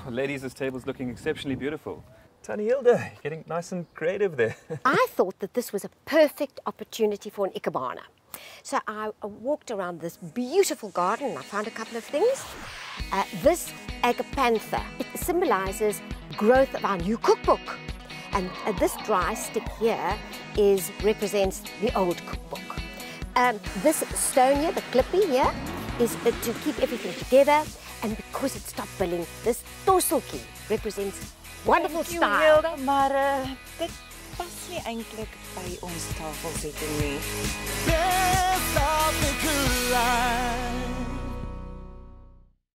Ladies, this table's looking exceptionally beautiful. Tannie Hilda, getting nice and creative there. I thought that this was a perfect opportunity for an ikebana. So I walked around this beautiful garden and I found a couple of things. Uh, this agapantha, it symbolizes growth of our new cookbook. And uh, this dry stick here is represents the old cookbook. Um, this stone here, the clippy here, is uh, to keep everything together. And because it's Top Billing, this tosuki represents wonderful Thank you, style. Hilda, maar uh, dit pas nie eintlik by ons tafelsetting nie. Best